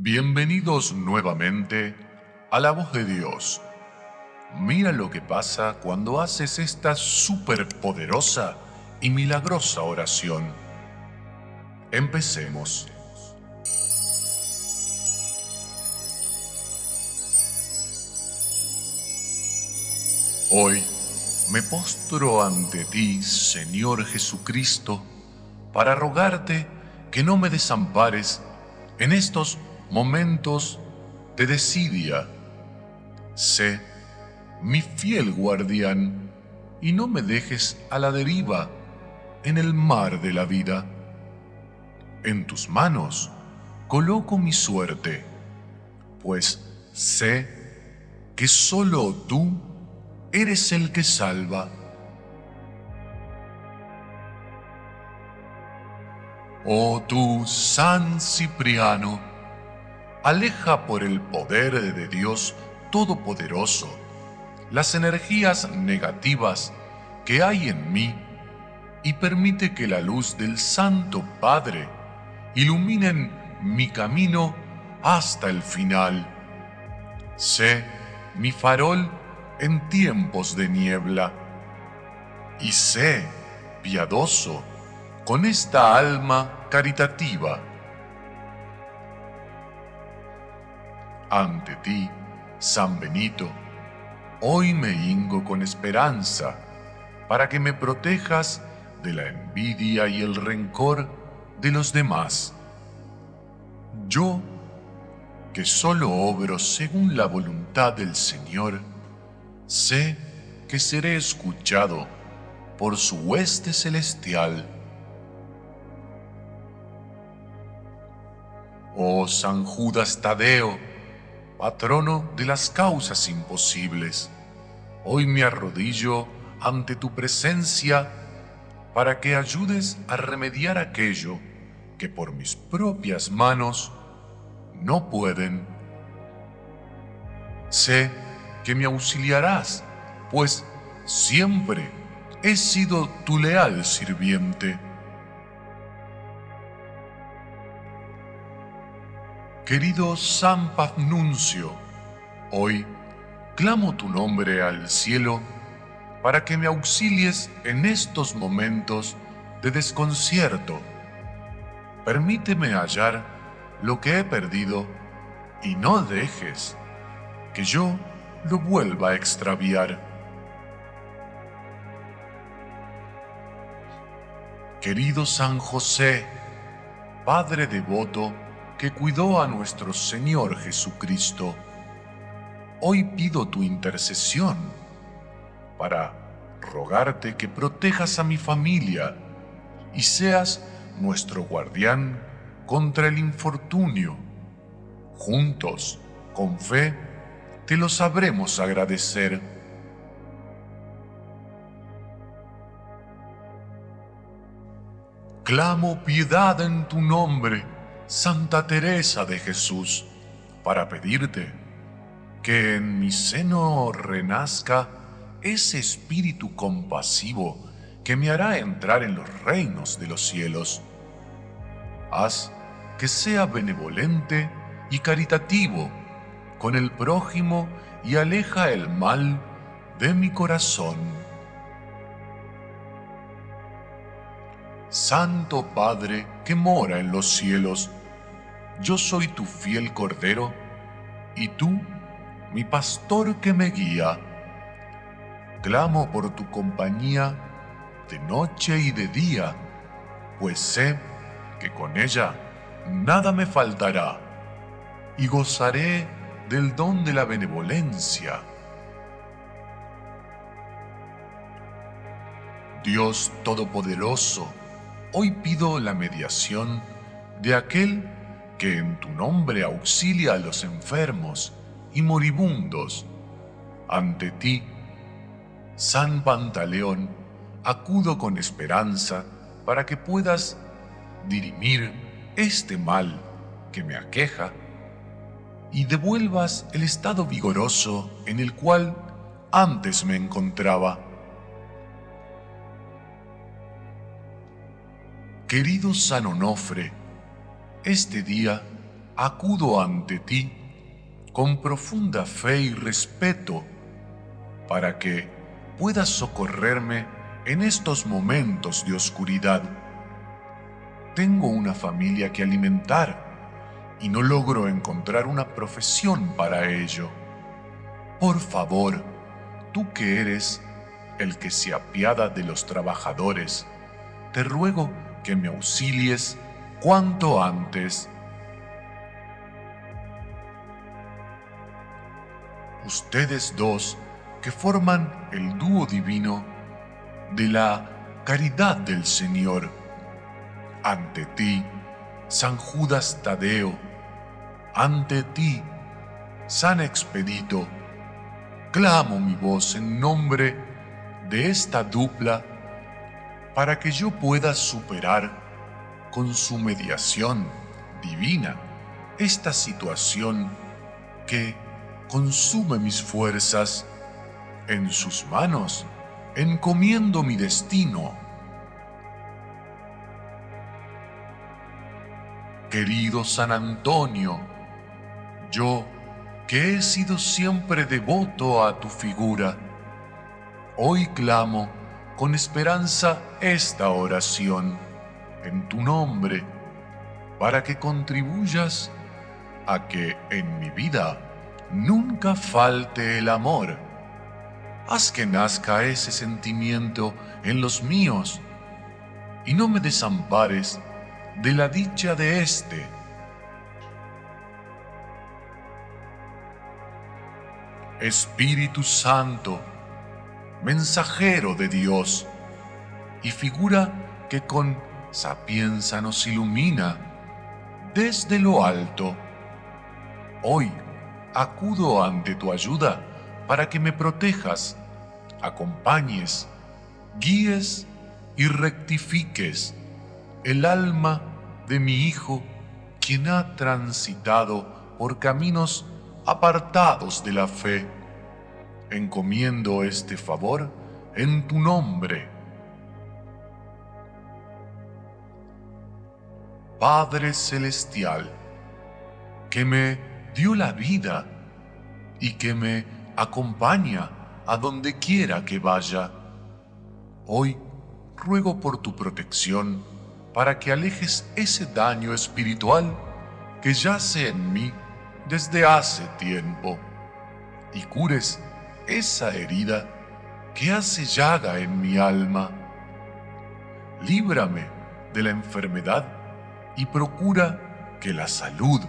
Bienvenidos nuevamente a la voz de Dios. Mira lo que pasa cuando haces esta superpoderosa y milagrosa oración. Empecemos. Hoy me postro ante ti, Señor Jesucristo, para rogarte que no me desampares en estos momentos de desidia. Sé mi fiel guardián y no me dejes a la deriva en el mar de la vida. En tus manos coloco mi suerte, pues sé que solo tú eres el que salva. Oh tú, San Cipriano, aleja por el poder de Dios Todopoderoso las energías negativas que hay en mí y permite que la luz del Santo Padre iluminen mi camino hasta el final. Sé mi farol en tiempos de niebla y sé, piadoso, con esta alma caritativa. Ante ti, San Benito, hoy me hingo con esperanza para que me protejas de la envidia y el rencor de los demás. Yo, que solo obro según la voluntad del Señor, sé que seré escuchado por su hueste celestial. Oh San Judas Tadeo, patrono de las causas imposibles, hoy me arrodillo ante tu presencia para que ayudes a remediar aquello que por mis propias manos no pueden. Sé que me auxiliarás, pues siempre he sido tu leal sirviente. Querido San Pafnuncio, hoy clamo tu nombre al cielo para que me auxilies en estos momentos de desconcierto. Permíteme hallar lo que he perdido y no dejes que yo lo vuelva a extraviar. Querido San José, Padre devoto que cuidó a nuestro Señor Jesucristo, hoy pido tu intercesión para rogarte que protejas a mi familia y seas nuestro guardián contra el infortunio. Juntos, con fe, te lo sabremos agradecer. Clamo piedad en tu nombre, Santa Teresa de Jesús, para pedirte que en mi seno renazca ese espíritu compasivo que me hará entrar en los reinos de los cielos. Haz que sea benevolente y caritativo con el prójimo y aleja el mal de mi corazón. Santo Padre que mora en los cielos, yo soy tu fiel Cordero y tú mi pastor que me guía. Clamo por tu compañía de noche y de día, pues sé que con ella nada me faltará y gozaré del don de la benevolencia. Dios Todopoderoso, hoy pido la mediación de aquel que en tu nombre auxilia a los enfermos y moribundos. Ante ti, San Pantaleón, acudo con esperanza para que puedas dirimir este mal que me aqueja y devuelvas el estado vigoroso en el cual antes me encontraba. Querido San Onofre, este día acudo ante ti con profunda fe y respeto para que puedas socorrerme en estos momentos de oscuridad. Tengo una familia que alimentar y no logro encontrar una profesión para ello. Por favor, tú que eres el que se apiada de los trabajadores, te ruego que me auxilies cuanto antes. Ustedes dos que forman el dúo divino de la caridad del Señor. Ante ti, San Judas Tadeo, ante ti, San Expedito, clamo mi voz en nombre de esta dupla para que yo pueda superar con su mediación divina esta situación que consume mis fuerzas. En sus manos encomiendo mi destino. Querido San Antonio, yo que he sido siempre devoto a tu figura, hoy clamo con esperanza esta oración en tu nombre para que contribuyas a que en mi vida nunca falte el amor. Haz que nazca ese sentimiento en los míos y no me desampares de la dicha de éste. Espíritu Santo, mensajero de Dios y figura que con sapienza nos ilumina desde lo alto. Hoy acudo ante tu ayuda para que me protejas, acompañes, guíes y rectifiques el alma de mi Hijo, quien ha transitado por caminos apartados de la fe. Encomiendo este favor en tu nombre. Padre Celestial, que me dio la vida y que me acompaña a donde quiera que vaya. Hoy ruego por tu protección para que alejes ese daño espiritual que yace en mí desde hace tiempo y cures esa herida que hace llaga en mi alma. Líbrame de la enfermedad y procura que la salud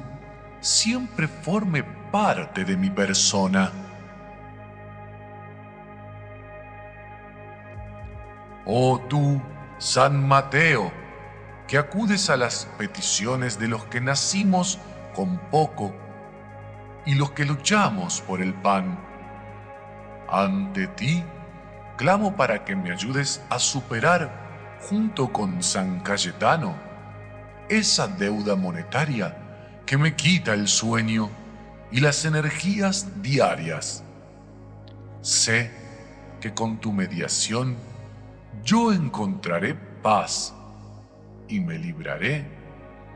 siempre forme parte de mi persona. Oh tú, San Mateo, que acudes a las peticiones de los que nacimos con poco y los que luchamos por el pan. Ante ti, clamo para que me ayudes a superar, junto con San Cayetano, esa deuda monetaria que me quita el sueño y las energías diarias. Sé que con tu mediación yo encontraré paz y me libraré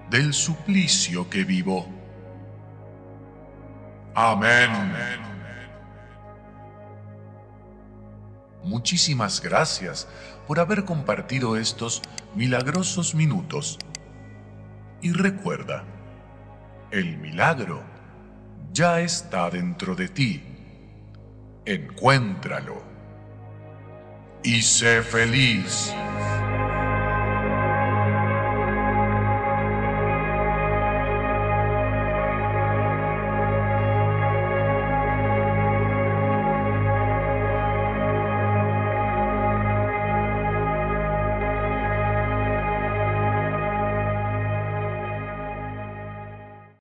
del suplicio que vivo. Amén. Muchísimas gracias por haber compartido estos milagrosos minutos. Y recuerda, el milagro ya está dentro de ti. Encuéntralo. Y sé feliz.